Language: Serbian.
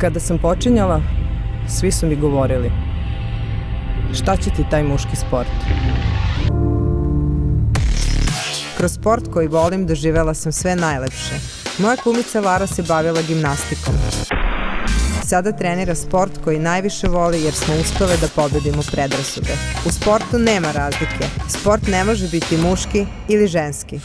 Kada sam počinjala, svi su mi govorili šta će ti taj muški sport? Kroz sport koji volim doživela sam sve najlepše. Moja kumica Lara se bavila gimnastikom. Sada trenira sport koji najviše voli jer smo uspele da pobedimo predrasude. U sportu nema razlike. Sport ne može biti muški ili ženski.